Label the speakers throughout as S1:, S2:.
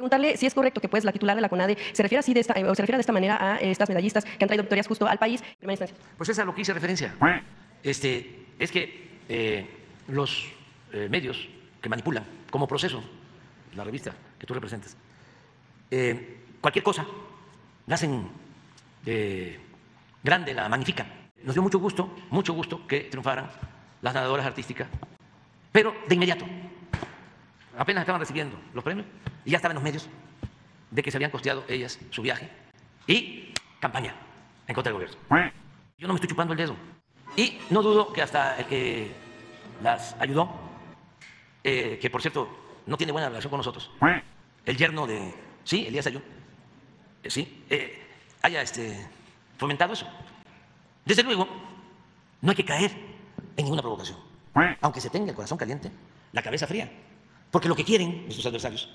S1: Preguntarle si es correcto que pues la titular de la CONADE se refiere así de esta, eh, o se refiere de esta manera a estas medallistas que han traído victorias justo al país. Primera instancia.
S2: Pues es a lo que hice referencia. Este, es que eh, los eh, medios que manipulan como proceso la revista que tú representas, eh, cualquier cosa la hacen eh, grande, la magnifican. Nos dio mucho gusto, mucho gusto que triunfaran las nadadoras artísticas, pero de inmediato, apenas estaban recibiendo los premios y ya estaban los medios de que se habían costeado ellas su viaje y campaña en contra del gobierno. Yo no me estoy chupando el dedo. Y no dudo que hasta el que las ayudó, eh, que por cierto no tiene buena relación con nosotros, el yerno de, sí, Elías Ayú, eh, sí, eh, haya este, fomentado eso. Desde luego, no hay que caer en ninguna provocación, aunque se tenga el corazón caliente, la cabeza fría, porque lo que quieren nuestros adversarios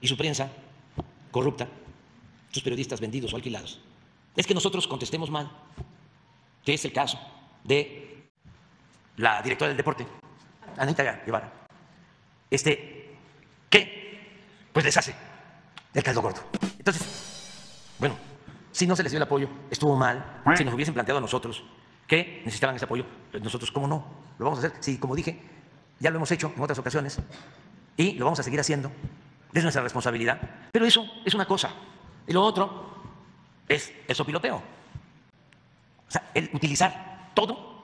S2: y su prensa corrupta, sus periodistas vendidos o alquilados, es que nosotros contestemos mal, que es el caso de la directora del deporte, Anita Guevara, este, que pues les hace el caldo gordo. Entonces, bueno, si no se les dio el apoyo, estuvo mal, si nos hubiesen planteado a nosotros que necesitaban ese apoyo, pues nosotros, ¿cómo no? Lo vamos a hacer. Sí, como dije, ya lo hemos hecho en otras ocasiones y lo vamos a seguir haciendo. Es nuestra responsabilidad. Pero eso es una cosa. Y lo otro es el sopiloteo. O sea, el utilizar todo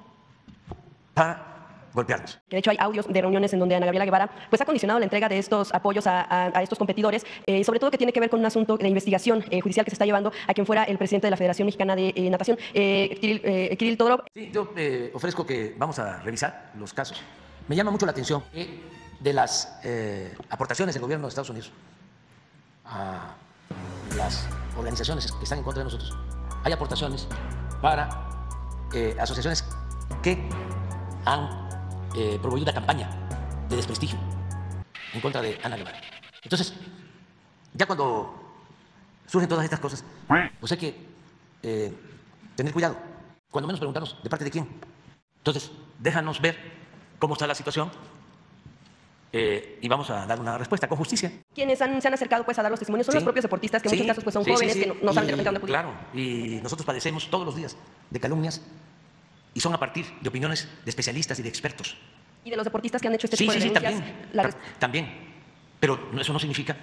S2: para golpearnos.
S1: De hecho hay audios de reuniones en donde Ana Gabriela Guevara pues, ha condicionado la entrega de estos apoyos a, a- a estos competidores, eh, sobre todo que tiene que ver con un asunto de investigación eh, judicial que se está llevando a quien fuera el presidente de la Federación Mexicana de eh, Natación, Kirill, Kirill Todorov.
S2: Sí, yo ofrezco que vamos a revisar los casos. Me llama mucho la atención que de las eh, aportaciones del gobierno de Estados Unidos a las organizaciones que están en contra de nosotros, hay aportaciones para eh, asociaciones que han eh, promovido una campaña de desprestigio en contra de Ana Guevara. Entonces, ya cuando surgen todas estas cosas, pues hay que eh, tener cuidado. Cuando menos preguntarnos de parte de quién. Entonces, déjanos ver cómo está la situación eh, y vamos a dar una respuesta con justicia.
S1: Quienes han- se han acercado pues, a dar los testimonios son
S2: Sí.
S1: los propios deportistas, que en
S2: Sí,
S1: muchos casos pues, son
S2: sí,
S1: jóvenes que no, no saben de repente dónde acudir.
S2: Claro, y nosotros padecemos todos los días de calumnias y son a partir de opiniones de especialistas y de expertos.
S1: Y de los deportistas que han hecho este
S2: Sí,
S1: tipo
S2: sí,
S1: de
S2: sí, también.
S1: la
S2: También. Pero eso no significa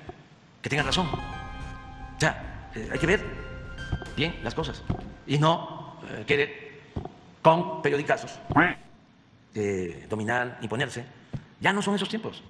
S2: que tengan razón. O sea, eh, hay que ver bien las cosas y no eh, querer con periodicazos eh, dominar, imponerse. Ya no son esos tiempos.